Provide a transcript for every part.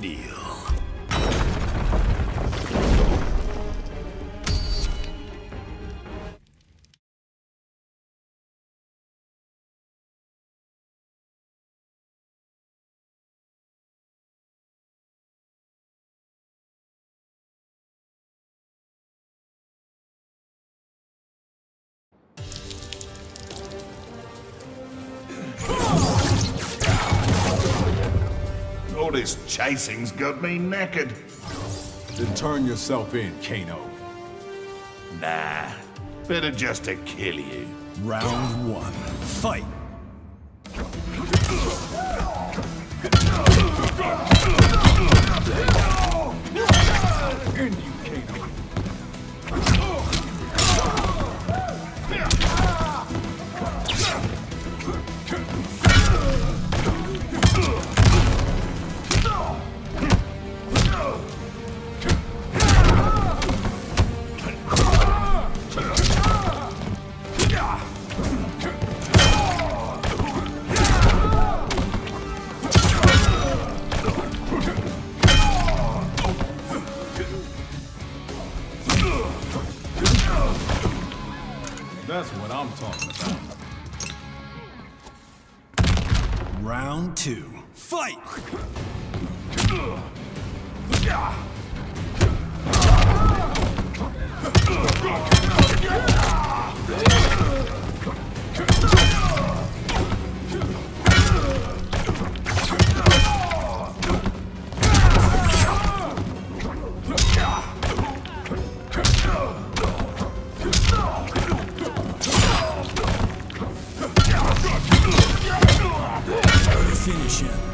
Deal. This chasing's got me knackered. Then turn yourself in, Kano. Nah, better just to kill you. Round one. Fight! Two. Fight! Finish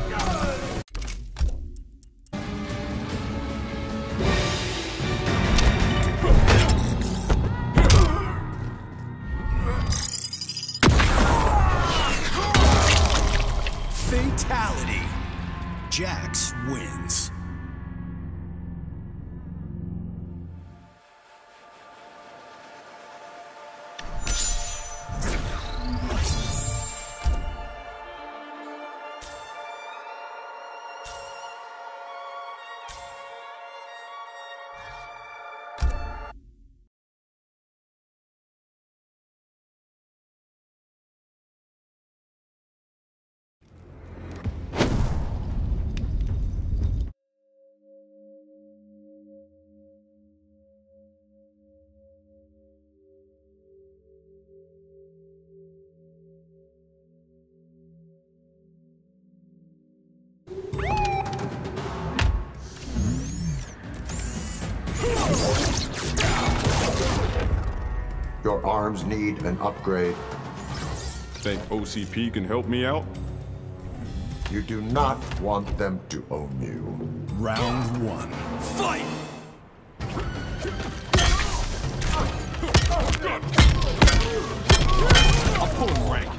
Your arms need an upgrade. Think OCP can help me out? You do not want them to own you. Round one. Fight! I'm rank.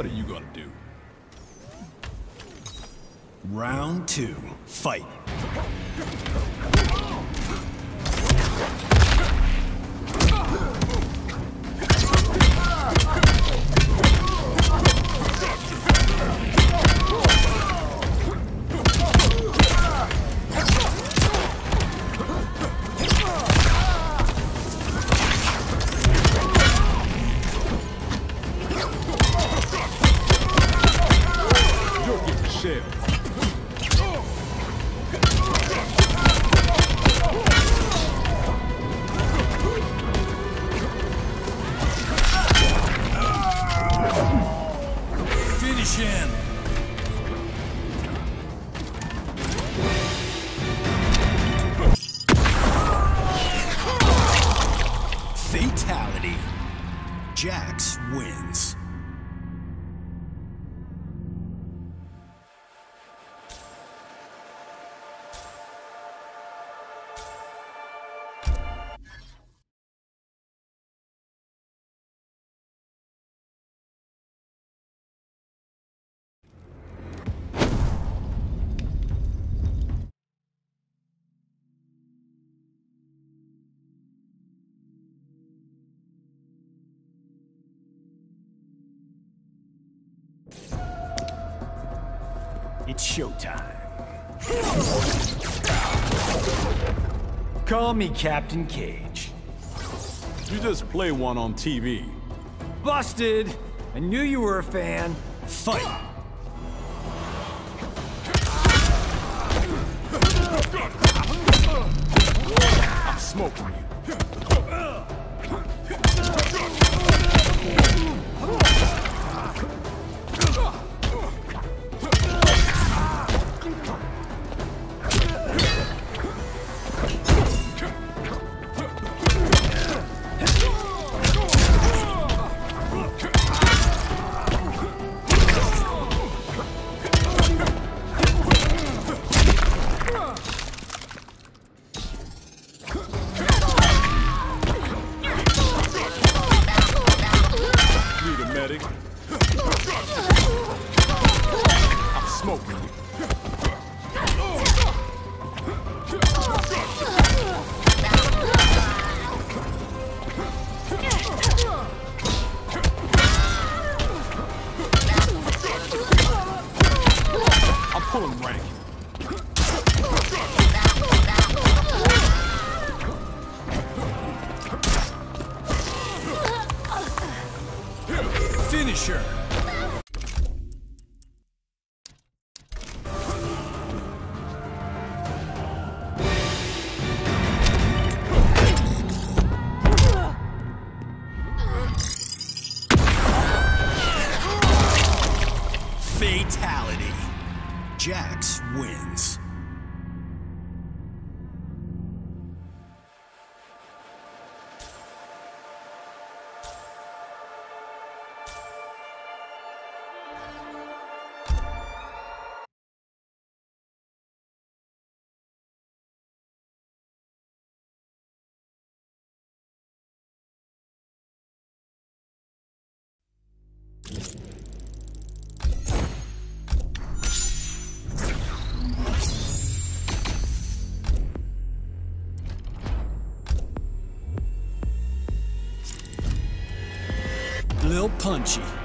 What are you gonna do? Round two. Fight! Finish him! It's showtime. Call me Captain Cage. You just play one on TV. Busted! I knew you were a fan. Fight! Smoke. Need Fatality. Jax wins. Lil Punchy.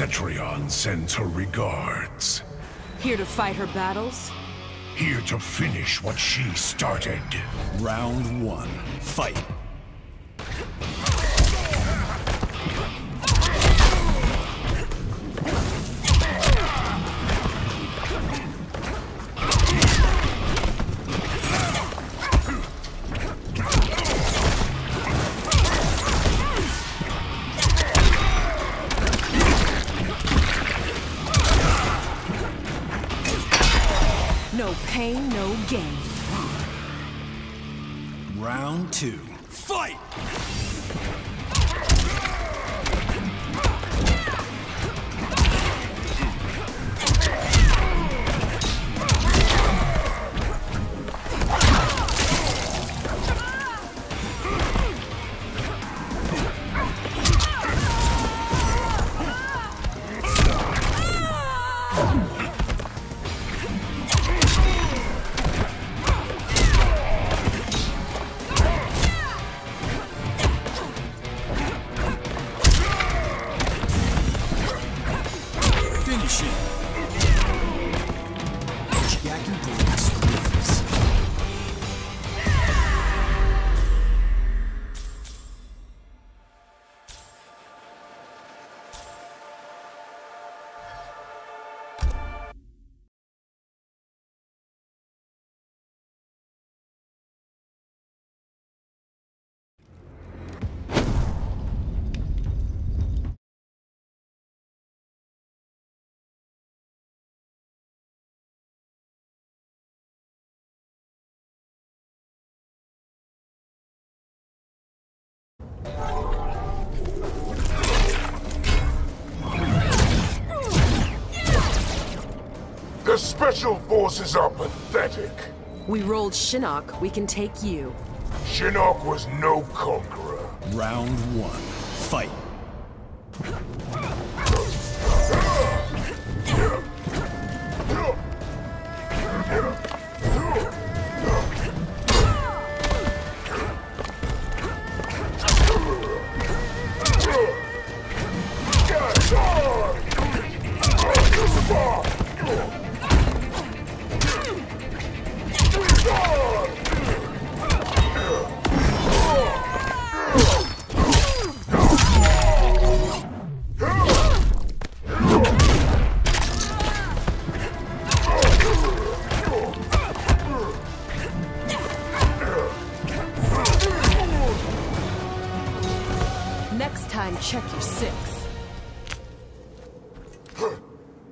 Cetrion sends her regards. Here to fight her battles? Here to finish what she started. Round one. Fight. No pain, no gain. Round two. Fight! The Special Forces are pathetic. We rolled Shinnok, we can take you. Shinnok was no conqueror. Round one. Fight.